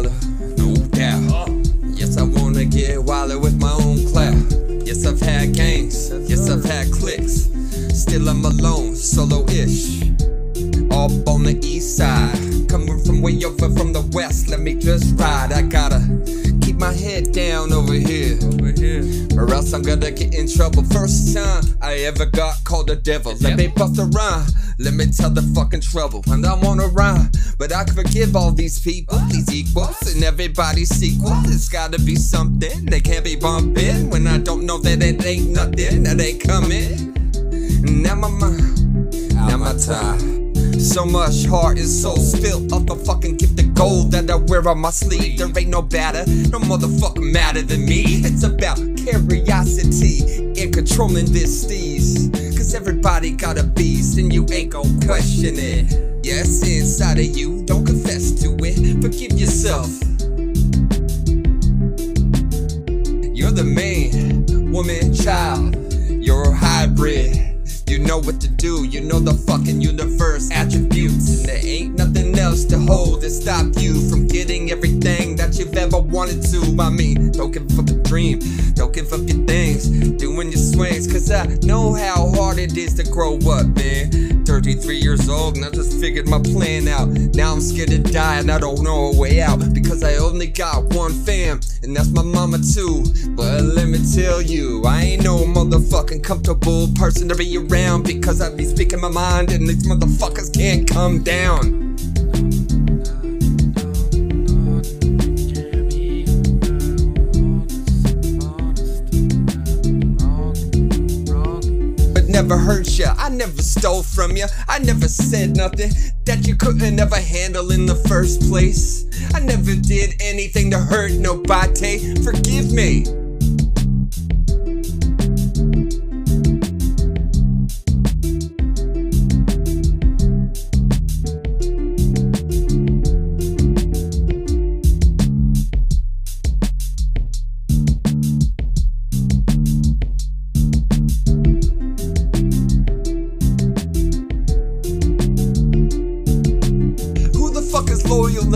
wilder, no doubt. Yes, I wanna get wilder with my own cloud. Yes, I've had gangs, yes, I've had clicks. Still, I'm alone, solo ish. Up on the east side, coming from way over from the west. Let me just ride. I gotta keep my head down over here, else I'm gonna get in trouble. First time I ever got called a devil. Let me bust a rhyme. Let me tell the fucking trouble. And I wanna rhyme, but I can forgive all these people, these equals, and everybody's sequel. It's gotta be something. They can't be bumping when I don't know that it ain't nothing that ain't coming. Now my mind, now my time. So much heart and soul spilled off the fucking gift of gold that I wear on my sleeve. There ain't no better, no motherfucking matter than me. It's about curiosity and controlling this steez. Cause everybody got a beast and you ain't gon' question it. Yes, inside of you, don't confess to it. Forgive yourself. You're the man, woman, child. You're a hybrid. You know what to do, you know the fucking universe attributes. And there ain't nothing else to hold and stop you from wanted to. I don't give up your dream, don't give up your things, doing your swings. Cause I know how hard it is to grow up, man. 33 years old, and I just figured my plan out. Now I'm scared to die, and I don't know a way out. Because I only got one fam, and that's my mama too. But let me tell you, I ain't no motherfucking comfortable person to be around. Because I be speaking my mind, and these motherfuckers can't come down. Never hurt ya. I never stole from ya. I never said nothing that you couldn't ever handle in the first place. I never did anything to hurt nobody. Forgive me.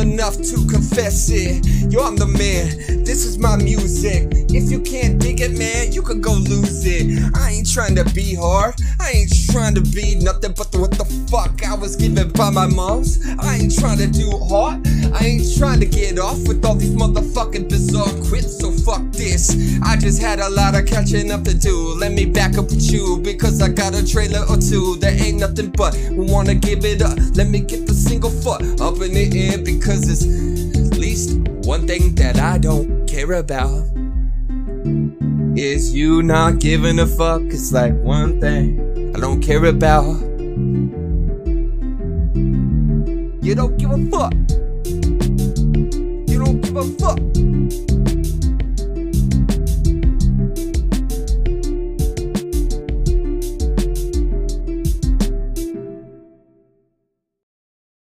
Enough to confess it? Yo, I'm the man. This is my music. If you can't dig it, man, you can go lose it. I ain't trying to be hard. I ain't trying to be nothing but the, what the fuck I was given by my moms. I ain't trying to do hard. I ain't trying to get off with all these motherfucking bizarre quits. So fuck this. I just had a lot of catching up to do. Let me back up with you because I got a trailer or two. There ain't nothing but wanna give it up. Let me get the single foot up in the air because it's at least one thing that I don't care about. Is you not giving a fuck? It's like one thing I don't care about. You don't give a fuck. You don't give a fuck.